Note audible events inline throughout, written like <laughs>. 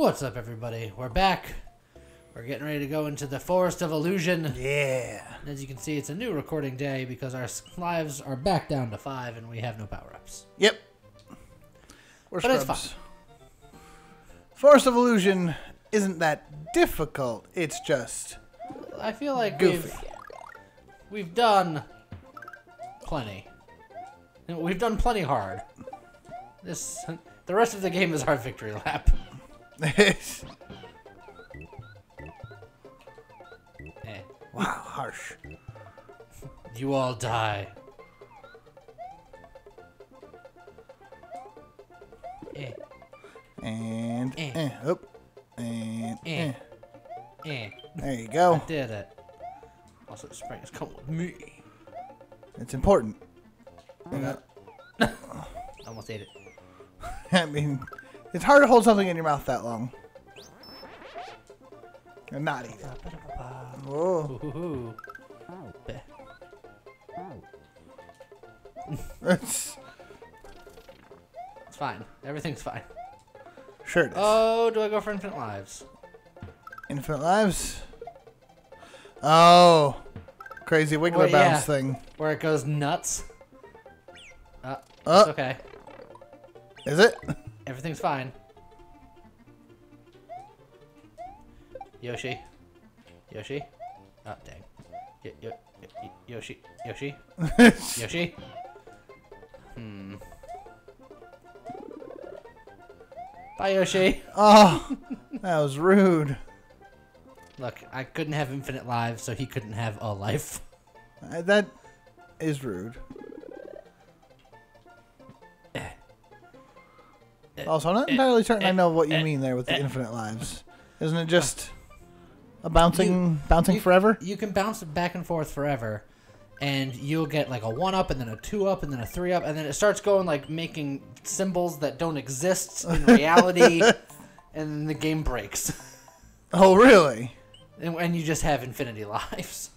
What's up, everybody? We're back. We're getting ready to go into the Forest of Illusion. Yeah. As you can see, it's a new recording day because our lives are back down to five and we have no power ups. Yep. We're But it's scrubs. Forest of Illusion isn't that difficult. It's just I feel like Goofy. we've we've done plenty. We've done plenty hard. This the rest of the game is our victory lap. <laughs> Eh, wow, harsh. you all die. Eh, And Eh. eh. Oop. And Eh. eh. eh. There you go. I Did it. Also, spring is coming with me. It's important. Know, <laughs> Almost ate it. I mean, it's hard to hold something in your mouth that long. And not eat it. Whoa. <laughs> It's, fine. Everything's fine. sure it is. Oh, do I go for infinite lives? Infinite lives. Oh. Crazy wiggler Well, yeah. bounce thing. Where it goes nuts? Uh, Oh, it's okay. is it? Everything's fine. Yoshi. Yoshi. Oh, dang. Y- y- y- Yoshi. Yoshi. <laughs> Yoshi. Hmm. Bye, Yoshi. oh, that was rude. Look, I couldn't have infinite lives, so he couldn't have a life. Uh, That is rude. Also, I'm not eh, entirely certain I eh, know what you eh, mean there with the infinite lives. Isn't it just a bouncing, bouncing you- forever? You can bounce back and forth forever, and you'll get like a one up, and then a two up, and then a three up, and then it starts going like making symbols that don't exist in reality, <laughs> and then the game breaks, Oh, really? and, and you just have infinity lives.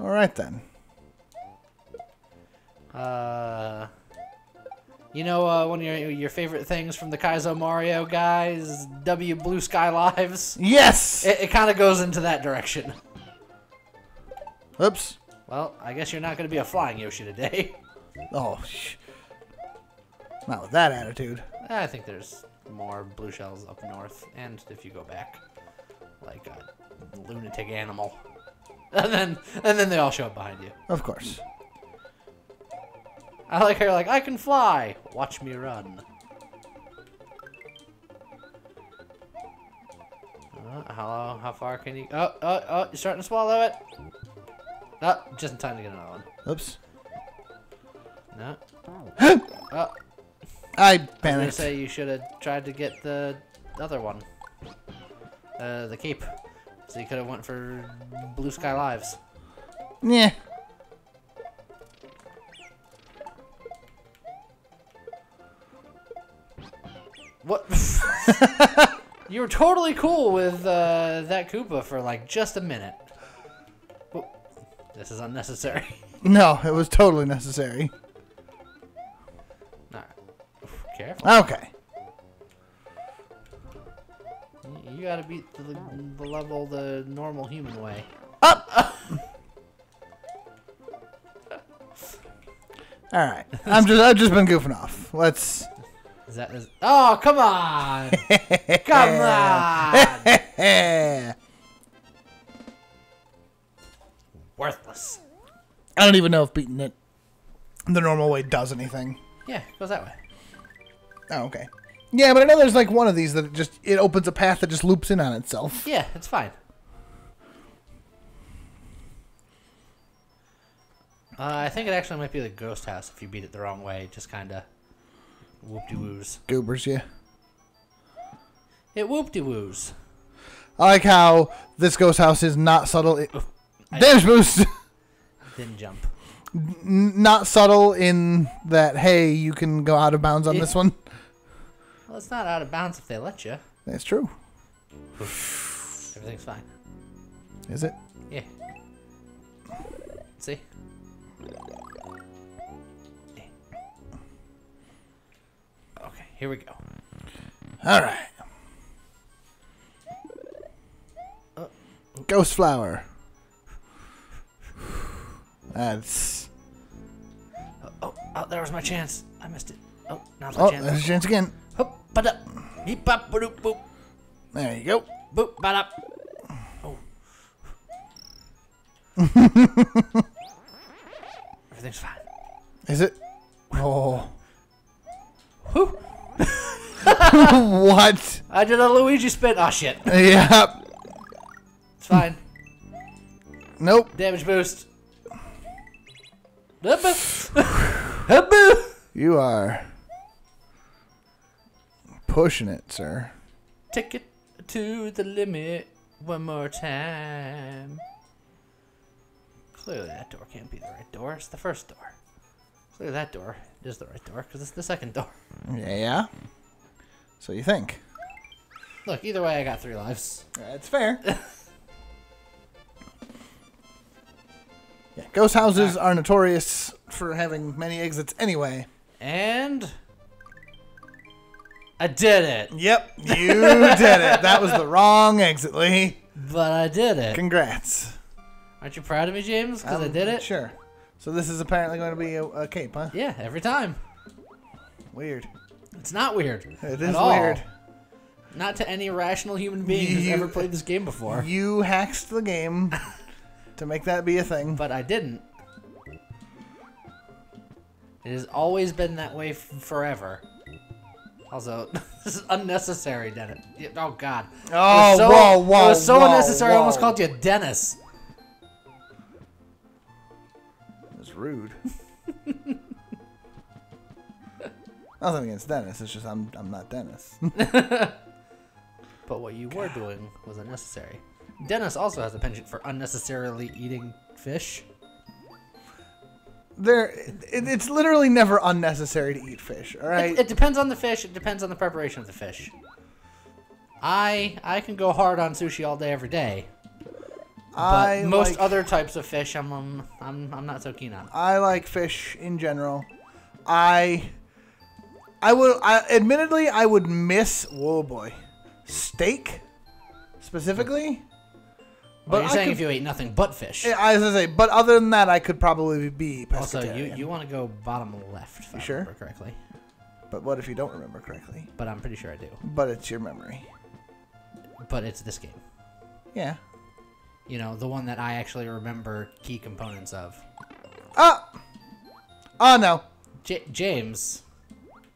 All right then. Uh, you know, uh, one of your your favorite things from the Kaizo Mario guys, W Blue Sky Lives. Yes. It, it kind of goes into that direction. Oops. Well, I guess you're not going to be a flying Yoshi today. <laughs> Oh, sh- not with that attitude. I think there's more blue shells up north, and if you go back, like a lunatic animal, <laughs> and then and then they all show up behind you. Of course. I like you're like, I can fly. Watch me run. Uh, how how far can you? Oh oh oh! You're starting to swallow it. Oh, just in time to get another one. Oops. No. <gasps> oh, I I was gonna say you should have tried to get the other one. Uh, the cape. So you could have went for Blue Sky Lives. Yeah. What? <laughs> you were totally cool with uh, that Koopa for like just a minute. Oh, this is unnecessary. <laughs> No, it was totally necessary. Alright. Careful. Okay. You- You gotta beat the, the level the normal human way. Up. <laughs> All right. I'm just I've just been goofing off. Let's. Is that is? Oh, come on! <laughs> come on! <laughs> Worthless. I don't even know if beating it the normal way does anything. Yeah, it goes that way. Oh, okay. Yeah, but I know there's like one of these that it just it opens a path that just loops in on itself. Yeah, it's fine. Uh, I think it actually might be the ghost house if you beat it the wrong way. Just kind of whoop de woos. Goobers, yeah. It whoop de woos. I like how this ghost house is not subtle. It, I- damage boost. Didn't jump. N- not subtle in that. Hey, you can go out of bounds on It- this one. Well, it's not out of bounds if they let you. That's true. Everything's fine. Is it? Yeah. Here we go. All right. Ghost flower. That's. Oh, oh, oh, there was my chance. I missed it. Oh, now's my oh, chance. there's a chance again. Hop, ba up. Heep, bop, ba doop, boop. There you go. Boop, ba up. Oh. <laughs> Everything's fine. Is it? Oh. <laughs> What? I did a Luigi spin. Oh, shit. Yeah. It's fine. Nope. Damage boost. <sighs> You are pushing it, sir. Take it to the limit one more time. Clearly, that door can't be the right door. It's the first door. Clearly, that door is the right door because it's the second door. Yeah. So you think? Look, either way, I got three lives. That's fair. <laughs> yeah, ghost houses are notorious for having many exits anyway. And. I did it! Yep, you did it. That was the wrong exit, Lee. But I did it. Congrats. Aren't you proud of me, James? Because I Um, did it? Sure. So this is apparently going to be a, a cape, huh? Yeah, every time. Weird. It's not weird. It all. weird. Not to any rational human being who's You- ever played this game before. You hacked the game <laughs> to make that be a thing. But I didn't. It has always been that way f- forever. Also, <laughs> this is unnecessary, Dennis. Oh God. It Oh, was so, whoa, whoa, It was so whoa, unnecessary. I almost whoa. called you Dennis. It's rude. <laughs> Nothing against Dennis. It's just I'm I'm not Dennis. <laughs> <laughs> But what you were doing was unnecessary. Dennis also has a penchant for unnecessarily eating fish. there, it, it's literally never unnecessary to eat fish. All right. It, it depends on the fish. It depends on the preparation of the fish. I I can go hard on sushi all day, every day. But I most like, other types of fish, I'm um, I'm I'm not so keen on. I like fish in general. I I would I admittedly I would miss whoa boy steak specifically. But you're I saying could- if you ate nothing but fish. I was gonna say, but other than that, I could probably be also, you you want to go bottom left, if You I sure? remember correctly. But what if you don't remember correctly? But I'm pretty sure I do. But it's your memory. But it's this game. Yeah. You know, the one that I actually remember key components of. Ah. Oh no. J- James.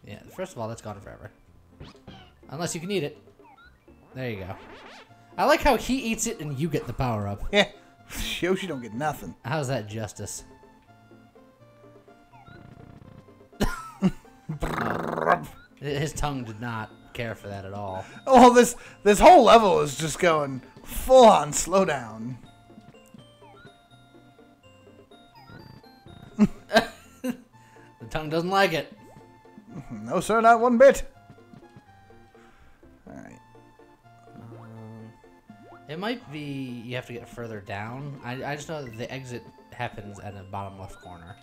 Yeah, first of all, that's gone forever. Unless you can eat it. There you go. I like how he eats it and you get the power up. Yeah. <laughs> Yoshi don't get nothing. How's that justice? <laughs> His tongue did not care for that at all. Oh, this this whole level is just going full on slow down. <laughs> The tongue doesn't like it. No, sir, not one bit. All right. Um, it might be you have to get further down. I, I just know that the exit happens at the bottom left corner.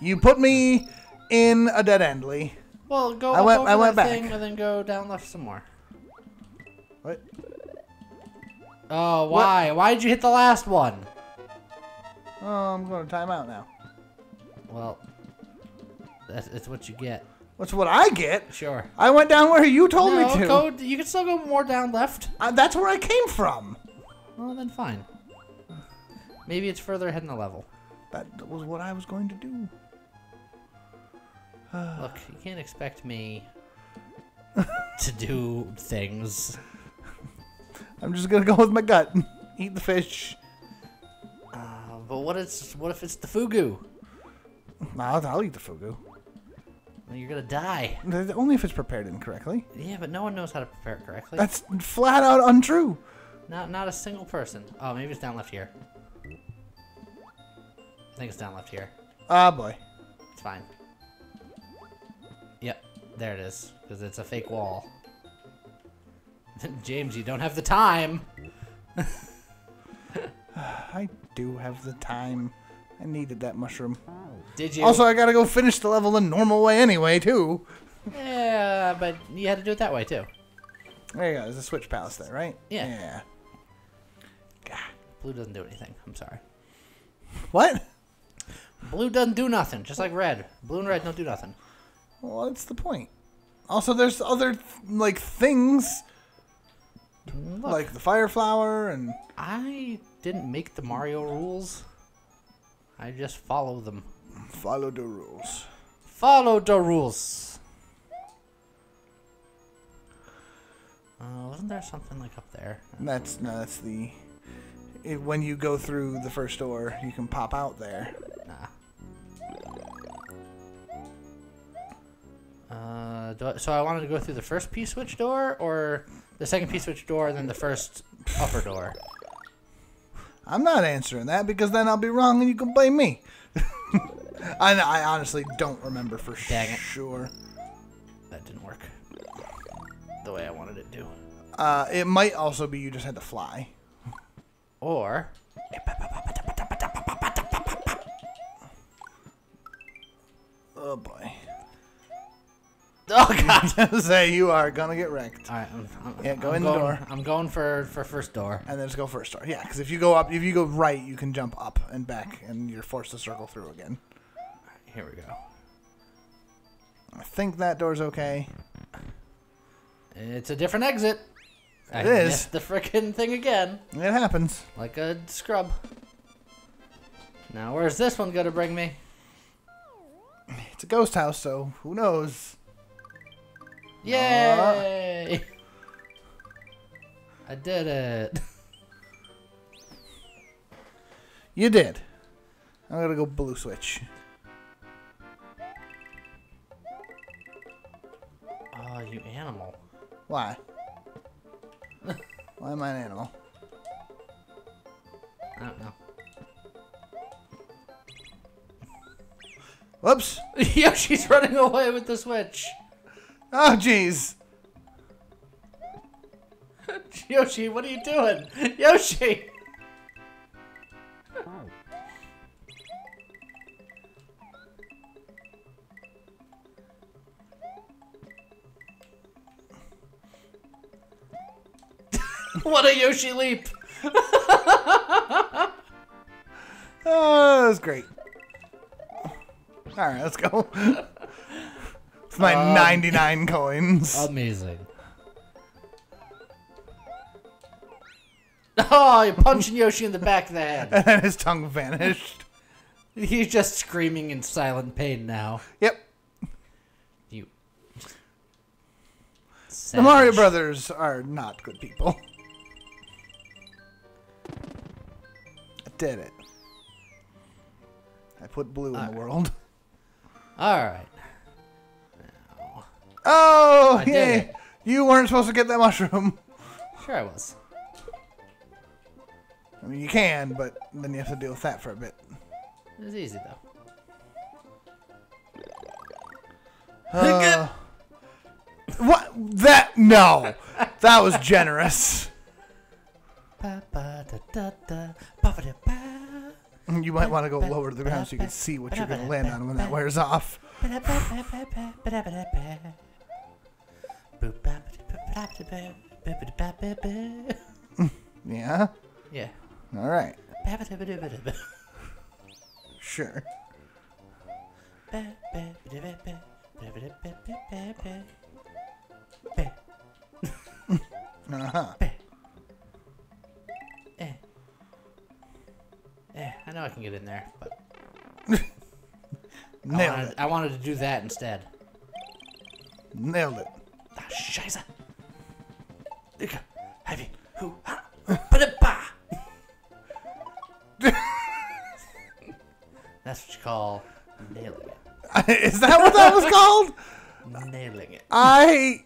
You put me in a dead end, Lee. Well, go I up went- over I went back. thing and then go down left some more. What? Oh, why? Why did you hit the last one? Oh, I'm going to time out now. Well, that's it's what you get. That's what I get? Sure. I went down where you told no, me to. go. You can still go more down left. Uh, that's where I came from. Well, then fine. Maybe it's further ahead in the level. That was what I was going to do. <sighs> Look, you can't expect me <laughs> to do things. I'm just gonna go with my gut. <laughs> Eat the fish. Uh, but what is what if it's the fugu? I'll, I'll eat the fugu. Well, You're gonna die. <laughs> Only if it's prepared incorrectly. Yeah, but no one knows how to prepare it correctly. That's flat out untrue. Not not a single person. Oh, maybe it's down left here. I think it's down left here. Ah, boy. It's fine. Yep, there it is. Because it's a fake wall. <laughs> James, you don't have the time. <sighs> I do have the time. I needed that mushroom. Did you? Also, I gotta go finish the level the normal way anyway, too. yeah, but you had to do it that way too. There you go. There's a switch palace there, right? Yeah. Yeah. blue doesn't do anything. I'm sorry. What? Blue doesn't do nothing, just like red. Blue and red don't do nothing. Well, what's the point? Also, there's other like things Look, like the fire flower and I didn't make the Mario rules. I just follow them. Follow the rules. Follow the rules. Uh, wasn't there something like up there? That's no, that's the it, when you go through the first door, you can pop out there. Nah. Uh, do I, so I wanted to go through the first P switch door, or the second P switch door, and then the first upper door. I'm not answering that because then I'll be wrong and you can blame me. I, I honestly don't remember for Dang it. sure. That didn't work the way I wanted it to. Uh, it might also be you just had to fly. Or Oh boy. oh god. <laughs> Say you are gonna get wrecked. All right, I'm, I'm, Yeah, go I'm in the door. I'm going for for first door. And then just go first door. Yeah, because if you go up, if you go right, you can jump up and back, and you're forced to circle through again. Here we go. I think that door's okay. It's a different exit. I It is. missed the frickin' thing again, It happens. like a scrub. Now, where's this one gonna bring me? It's a ghost house, so who knows? Yay! I did it. You did. I'm gonna go blue switch. Oh, you animal. Why? Why am I an animal? I don't know. Whoops. <laughs> Yoshi's running away with the switch. Oh, jeez. <laughs> Yoshi, what are you doing? Yoshi! Yoshi leap! <laughs> Oh, that was great. All right, let's go. It's my Um, 99 coins. Amazing. <laughs> Oh, you're punching Yoshi in the back of the head. and then his tongue vanished. He's just screaming in silent pain now. Yep. You. The Mario Brothers are not good people. Did it. I put blue in the world. Alright. Oh, I yay. You weren't supposed to get that mushroom. Sure, I was. I mean, you can, but then you have to deal with that for a bit. It was easy, though. Uh, <laughs> what? That? No. That was generous. You might want to go lower to the ground so you can see what you're going to land on when that wears off. Ba, da, ba, ba, ba, ba, ba, know I can get in there, but <laughs> I Nailed wanted, it. I wanted to do that instead. Nailed it. Ah, scheiße. Habe who. <laughs> That's what you call nailing it. <laughs> Is that what that was called? Nailing it. I.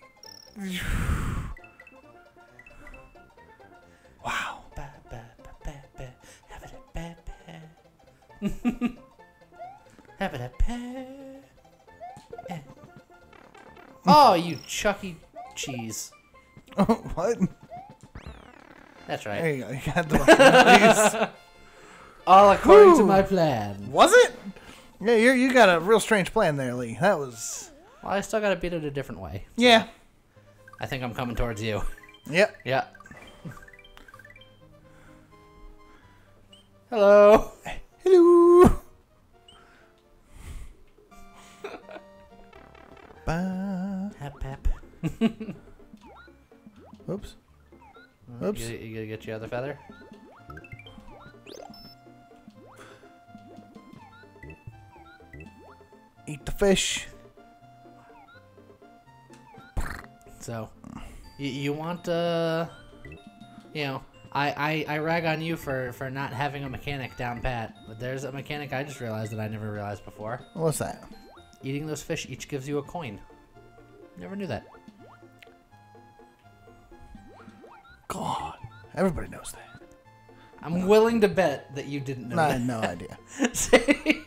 Oh, you Chucky cheese. Oh, <laughs> what? That's There right. you go. You got the mushroom, <laughs> All according to my plan. Was it? Yeah, you you got a real strange plan there, Lee. That was. Well, I still gotta beat it a different way. Yeah. I think I'm coming towards you. Yep. Yeah. Hello. <laughs> Oops. You, Oops. you gonna get your other feather? Eat the fish. So, you, you want uh, you know, I, I I rag on you for for not having a mechanic down pat, but there's a mechanic I just realized that I never realized before. What's that? Eating those fish each gives you a coin. Never knew that. Everybody knows that. I'm willing to bet that you didn't know I had no <laughs> idea. See?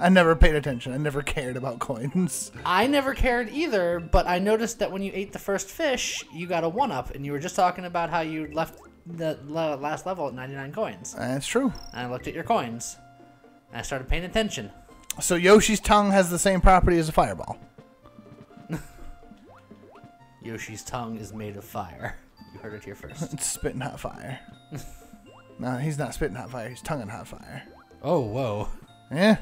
I never paid attention. I never cared about coins. I never cared either, but I noticed that when you ate the first fish, you got a one up, and you were just talking about how you left the last level at 99 coins. That's true. And I looked at your coins, and I started paying attention. So Yoshi's tongue has the same property as a fireball. <laughs> Yoshi's tongue is made of fire. You heard it here <laughs> first. It's spitting hot fire. <laughs> no, he's not spitting hot fire. He's tonguing hot fire. Oh, whoa. Yeah.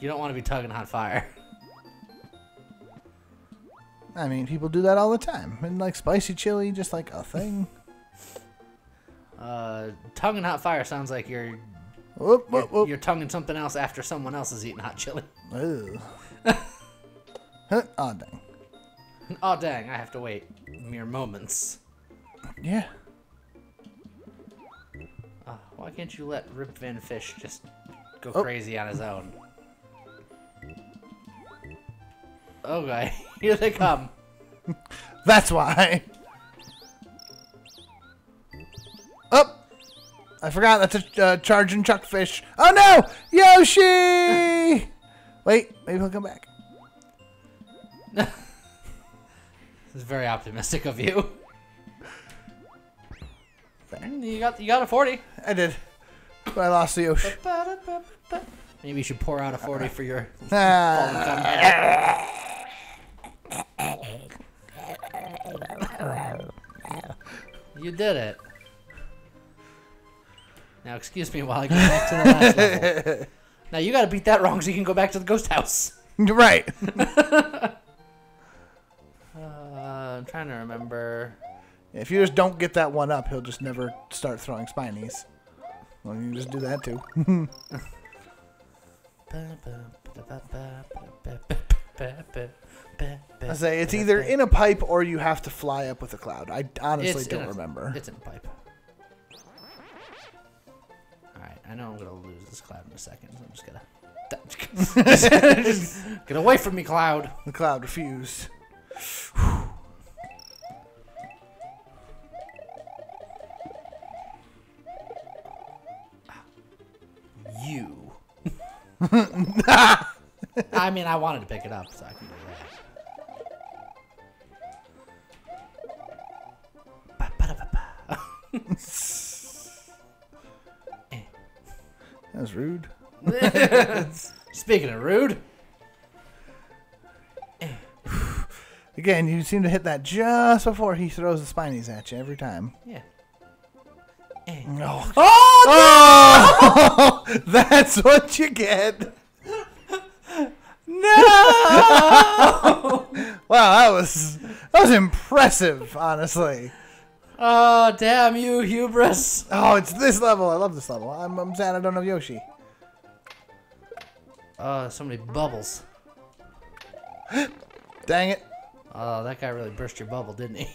You don't want to be tugging hot fire. I mean, people do that all the time. And like spicy chili, just like a thing. <laughs> Uh, tonguing hot fire sounds like you're, Whoop, you're, whoop, whoop. you're tonguing something else after someone else is eating hot chili. Ugh. Huh, oh, dang. Oh, dang, I have to wait mere moments. Yeah. Oh, why can't you let Rip Van Fish just go Oh. crazy on his own? Okay, <laughs> here they come. <laughs> That's why. Up. I forgot that's a uh, charging chuckfish. Oh no! Yoshi! <laughs> Wait, maybe he'll come back. This is very optimistic of you. You got you got a forty. I did. But I lost the ocean. <laughs> Maybe you should pour out a forty for your <laughs> Ah. <laughs> You did it. Now excuse me while I go back to the last level. Now you got to beat that wrong so you can go back to the ghost house. right. Uh, I'm trying to remember. If you just don't get that one up, he'll just never start throwing spinies. Well, you can just do that too. <laughs> I say it's either in a pipe or you have to fly up with a cloud. I honestly It's don't a- remember. It's in a pipe. Alright, I know I'm gonna lose this cloud in a second, so I'm just gonna. <laughs> <laughs> Just get away from me, cloud! The cloud refused. <sighs> <sighs> <sighs> You. <laughs> I mean, I wanted to pick it up, so I can do that. Ba-ba-da-ba-ba. <laughs> That rude. <laughs> Speaking of rude, Again, you seem to hit that just before he throws the spinies at you every time. yeah. No. Oh, Oh, <laughs> that's what you get. <laughs> no! <laughs> Wow, that was that was impressive, honestly. oh, damn you, hubris! Oh, it's this level. I love this level. I'm, I'm sad I don't have Yoshi. Oh, so many bubbles. <gasps> Dang it. Oh, that guy really burst your bubble, didn't he?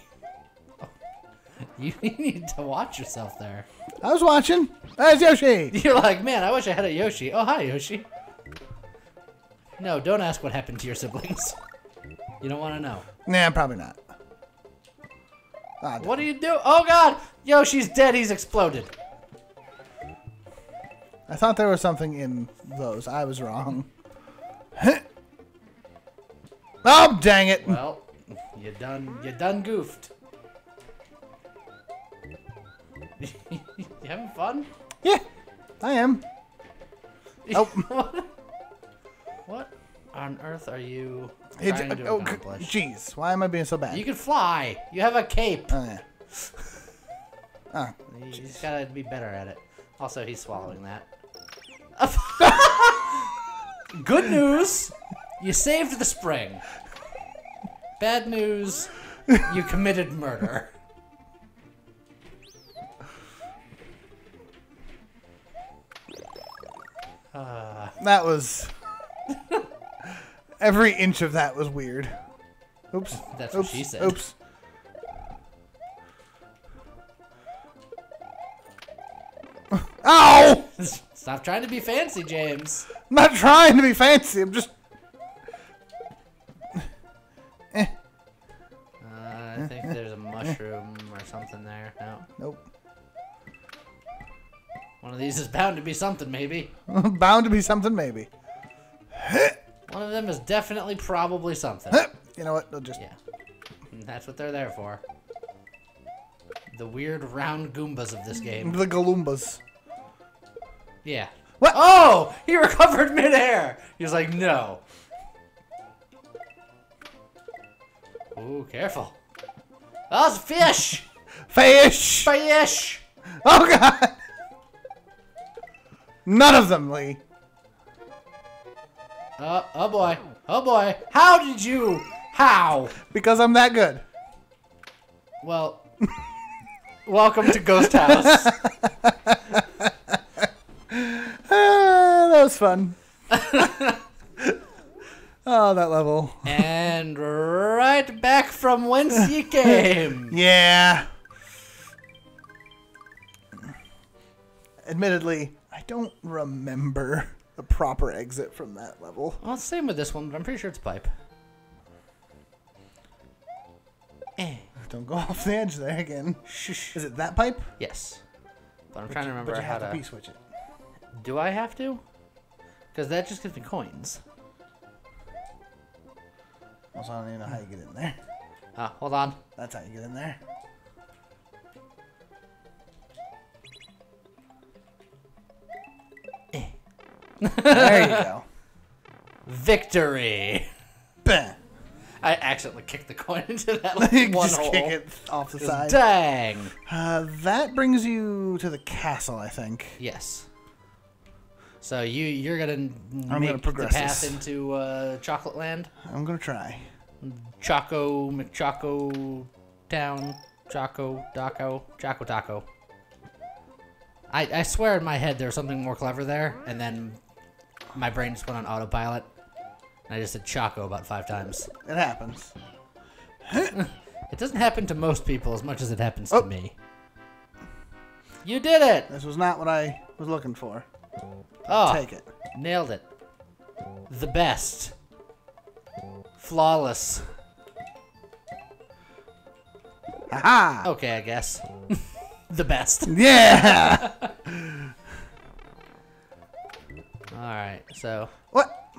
<laughs> You need to watch yourself there. I was watching. There's Yoshi. <laughs> You're like, man, I wish I had a Yoshi. Oh, hi, Yoshi. No, don't ask what happened to your siblings. <laughs> You don't want to know. Nah, probably not. Ah, What do you do? Oh, God! Yoshi's dead. He's exploded. I thought there was something in those. I was wrong. oh, dang it. Well, you done. You done goofed. <laughs> you having fun? Yeah, I am. <laughs> Oh. <laughs> what? On earth are you It's, trying to oh, accomplish? jeez. Why am I being so bad? You can fly. You have a cape. Oh, yeah. Ah, You just gotta be better at it. Also, he's swallowing that. Good news, you saved the spring. Bad news, you committed murder. That was. Every inch of that was weird. Oops. That's what oops. she said. Oops. <laughs> Ow! Stop trying to be fancy, James. I'm not trying to be fancy. I'm just. Uh, I think there's a mushroom or something there. No. Nope. One of these is bound to be something, maybe. <laughs> Bound to be something, maybe. One of them is definitely probably something. <laughs> You know what? They'll just. Yeah. That's what they're there for. The weird round Goombas of this game. The Galoombas. Yeah. What? Oh! He recovered midair! He was like, no. Ooh, careful. Oh, a fish! Fish! Fish! Oh, God! None of them, Lee. Oh, oh boy. Oh boy. How did you? How? Because I'm that good. Well, <laughs> welcome to Ghost <laughs> House. Ah, that was fun. oh, <laughs> that level. and right back from whence you came. Yeah. Admittedly, I don't remember the proper exit from that level. Well, same with this one, but I'm pretty sure it's pipe. Eh. Don't go <laughs> off the edge there again. Shh. Is it that pipe? Yes. But I'm trying to remember but you how have to. to switch it. Do I have to? Because that just gives me coins. Also, I don't even know how you get in there. Ah, hold on. That's how you get in there. There you <laughs> go. Victory! I accidentally kicked the coin <laughs> into that <laughs> like, one just hole. kick it off the Just side. Dang! Uh, that brings you to the castle, I think. Yes. So you you're gonna I'm make gonna progress the path this. into uh, Chocolate Land, I'm gonna try. Choco McChoco Town, Choco Daco, Choco Taco. I I swear in my head there's something more clever there, and then my brain just went on autopilot, and I just said Choco about five times. It happens. <laughs> It doesn't happen to most people as much as it happens Oh. to me. You did it! This was not what I was looking for. Oh, Take it. Nailed it. The best. Flawless. Haha! Okay, I guess. <laughs> the best. Yeah! <laughs> Alright, so. what?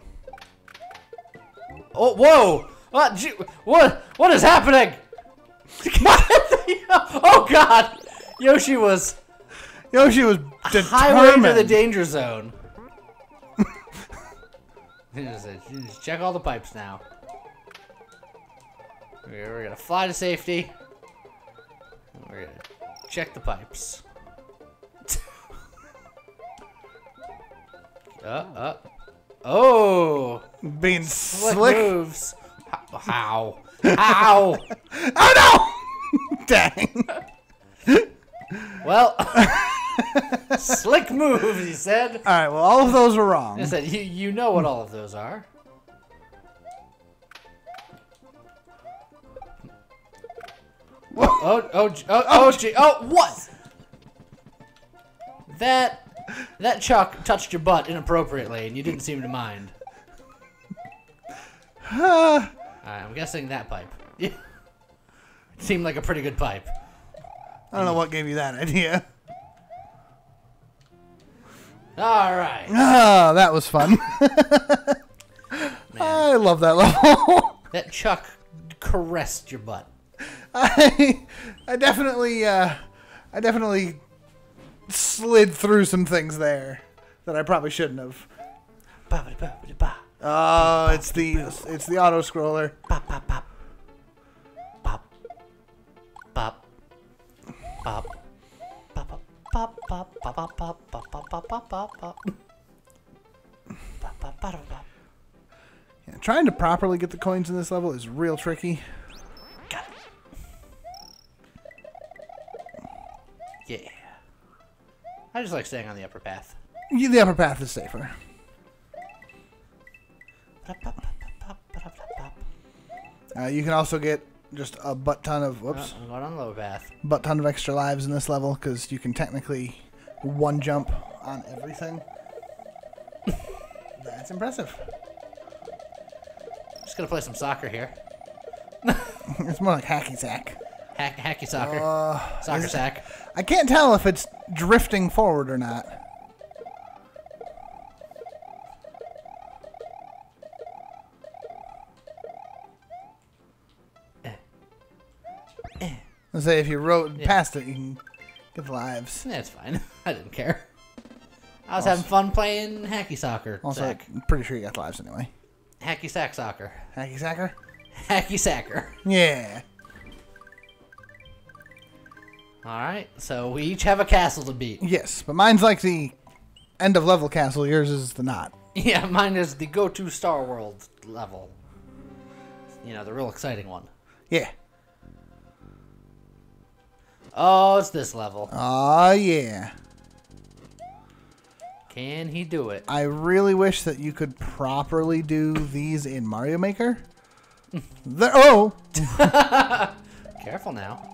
Oh, whoa! What? What? What is happening? <laughs> oh, God! Yoshi was Yoshi was determined. highway to the danger zone. <laughs> Just- just Check all the pipes now. We're we're gonna fly to safety. We're gonna check the pipes. Uh, uh. Oh! Being Slick, slick. moves. How? How? <laughs> Oh no! <laughs> Dang. well, <laughs> slick moves, he said. Alright, well, all of those are wrong. I said, you, you know what all of those are. Oh, oh, oh, oh, gee, oh, what? That, that Chuck touched your butt inappropriately, and you didn't seem to mind. <sighs> Alright, I'm guessing that pipe. <laughs> Seemed like a pretty good pipe. I don't know what gave you that idea. Alright. <sighs> Ah, that was fun. <laughs> I love that <laughs> level. That Chuck caressed your butt. I, I definitely, uh, I definitely slid through some things there that I probably shouldn't have. Oh, it's the it's the auto scroller. Bop, bop, bop. Bop. Bop. Bop. Bop, bop, pop, pop, pop, pop, pop, pop, pop, pop, pop, pop, pop. Pop, pop, pop, pop. Yeah, trying to properly get the coins in this level is real tricky. Just like staying on the upper path. Yeah, The upper path is safer. Uh, you can also get just a butt ton of Oh, whoops, I'm going on the lower path. butt ton of extra lives in this level because you can technically one jump on everything. <laughs> That's impressive. Just gonna play some soccer here. <laughs> It's more like hacky sack. Hack, hacky soccer. Uh, soccer sack. I can't tell if it's drifting forward or not. Let's say if you rode Yeah. past it, you can get the lives. That's fine. <laughs> I didn't care. I was having fun playing hacky soccer. Also, sack. I'm pretty sure you got the lives anyway. Hacky sack soccer. Hacky sacker? <laughs> Hacky sacker. Yeah. Alright, so we each have a castle to beat. Yes, but mine's like the end of level castle. Yours is the not. <laughs> Yeah, mine is the go to Star World level. You know, the real exciting one. Yeah. Oh, it's this level. Oh yeah. Can he do it? I really wish that you could properly do these in Mario Maker. <laughs> Oh, <laughs> Careful now.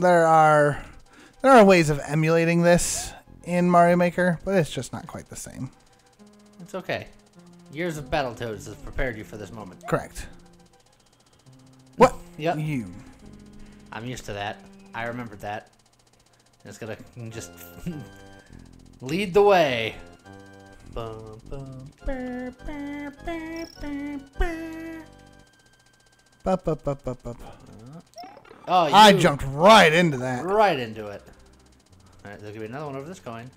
There are there are ways of emulating this in Mario Maker, but it's just not quite the same. It's okay. Years of Battletoads has prepared you for this moment. Correct. Mm, what? Yep. You. I'm used to that. I remembered that. It's gonna just <laughs> lead the way. Bum, bum, burr, burr, burr, burr, burr. Bup, bup, bup, bup, bup. Oh, I jumped right into that. right into it. Alright, there's gonna be another one over this coin.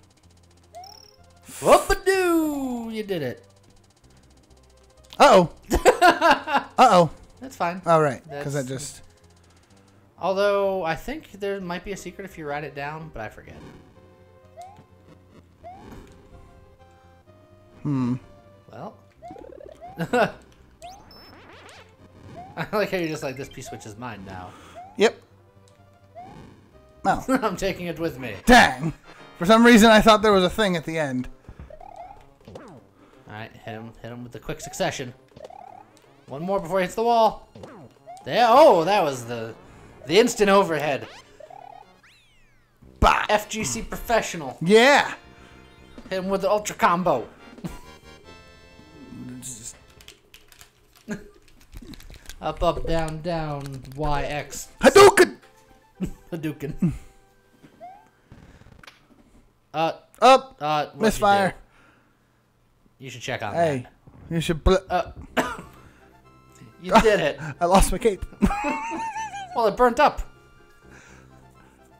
Whoop-a-doo! You did it. Uh oh. <laughs> uh oh. That's fine. All right, because I That's- just Although, I think there might be a secret if you write it down, but I forget. hmm. Well. <laughs> I like how you're just like, this piece which is mine now. Yep. <laughs> Oh, I'm taking it with me. dang. For some reason, I thought there was a thing at the end. Alright, hit him, hit him with the quick succession. One more before he hits the wall. There, oh, that was the, the instant overhead. Bah. FGC professional. Yeah. Hit him with the ultra combo. Up, up, down, down, Y, X, Hadouken. <laughs> Hadouken. <laughs> uh, Up. uh, what'd you Misfire. You should check on that. Hey, you should. Bl- Uh, <coughs> you did it. <laughs> I lost my cape. Well, it burnt up.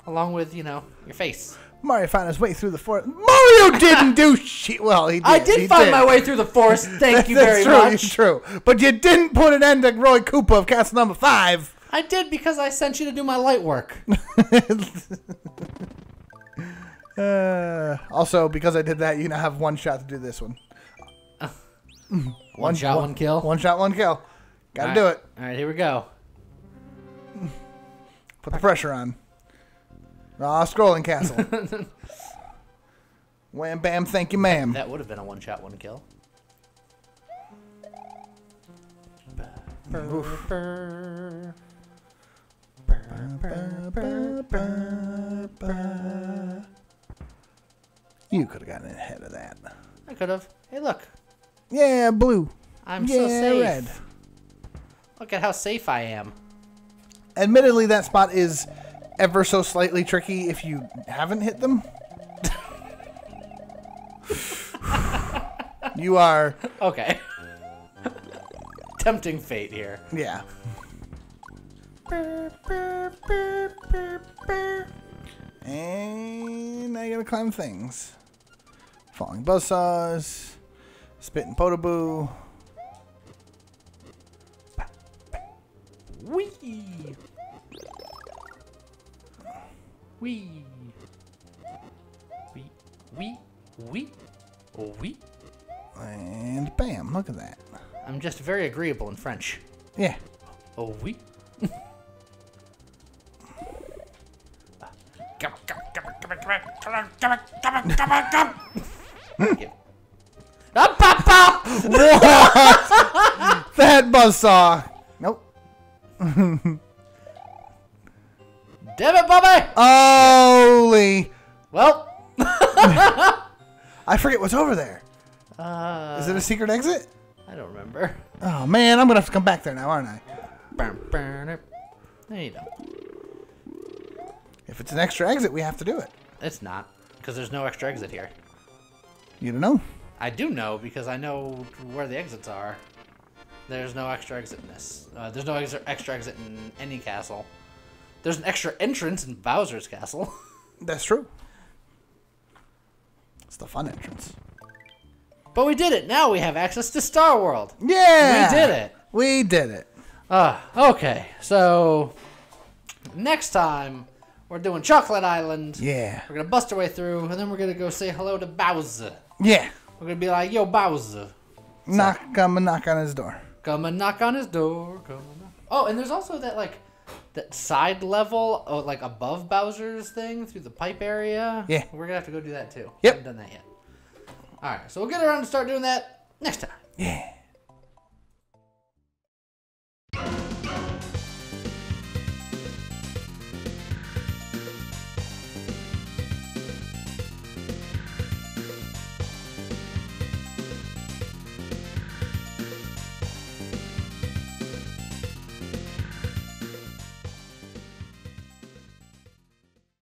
Along with, you know, your face. Mario found his way through the forest. Mario <laughs> didn't do shit. Well, he did. I did he find my way through the forest. <laughs> Thank you very That's true. much. It's true. But you didn't put an end to Roy Koopa of Castle Number Five. I did because I sent you to do my light work. <laughs> Uh, also, because I did that, you now have one shot to do this one. One, shot, one, kill. One shot, one kill. Gotta All do it. All right, here we go. Put the pressure on. Ah, scrolling castle. <laughs> Wham bam, thank you, ma'am. That would have been a one shot, one kill. You could have gotten ahead of that. I could have. Hey, look. Yeah, blue. I'm yeah, so safe. red. Look at how safe I am. Admittedly, that spot is ever so slightly tricky if you haven't hit them. <laughs> you are, Okay. Tempting fate here. yeah. And now you gotta climb things. Falling buzzsaws, spitting Podoboo. Whee! Wee. Wee. Wee. Wee. Oh, wee. And bam, look at that. I'm just very agreeable in French. Yeah. Oh, oui. Come on, come on, come on, come on, come on, come on, come on, come on, come on. Give- Up, up, up! That buzzsaw. Nope. Damn it, Bobby! Holy. Well, <laughs> I forget what's over there. uh, Is it a secret exit? I don't remember. Oh man, I'm gonna have to come back there now, aren't I? Burn, burn it. There you go. If it's an extra exit, we have to do it. It's not, because there's no extra exit here. You don't know. I do know because I know where the exits are. There's no extra exit in this. Uh, there's no extra exit in any castle. There's an extra entrance in Bowser's castle. <laughs> That's true. It's the fun entrance. but we did it. Now we have access to Star World. Yeah. We did it. We did it. Uh, okay, so next time we're doing Chocolate Island. Yeah. We're gonna bust our way through, and then we're gonna go say hello to Bowser. Yeah. We're gonna be like, "Yo, Bowser, Knock, come and knock on his door. come and knock on his door." Come and knock. Oh, and there's also that like that side level, oh, like above Bowser's thing through the pipe area. Yeah. we're gonna have to go do that too. Yep. Haven't done that yet. All right, so we'll get around to start doing that next time. Yeah.